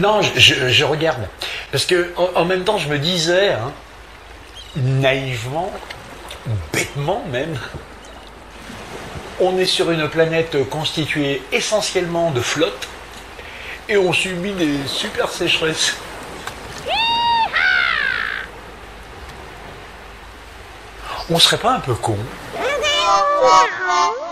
Non, je, je regarde. Parce que en, en même temps, je me disais, hein, naïvement, bêtement même, on est sur une planète constituée essentiellement de flotte et on subit des super sécheresses. On serait pas un peu con 红掌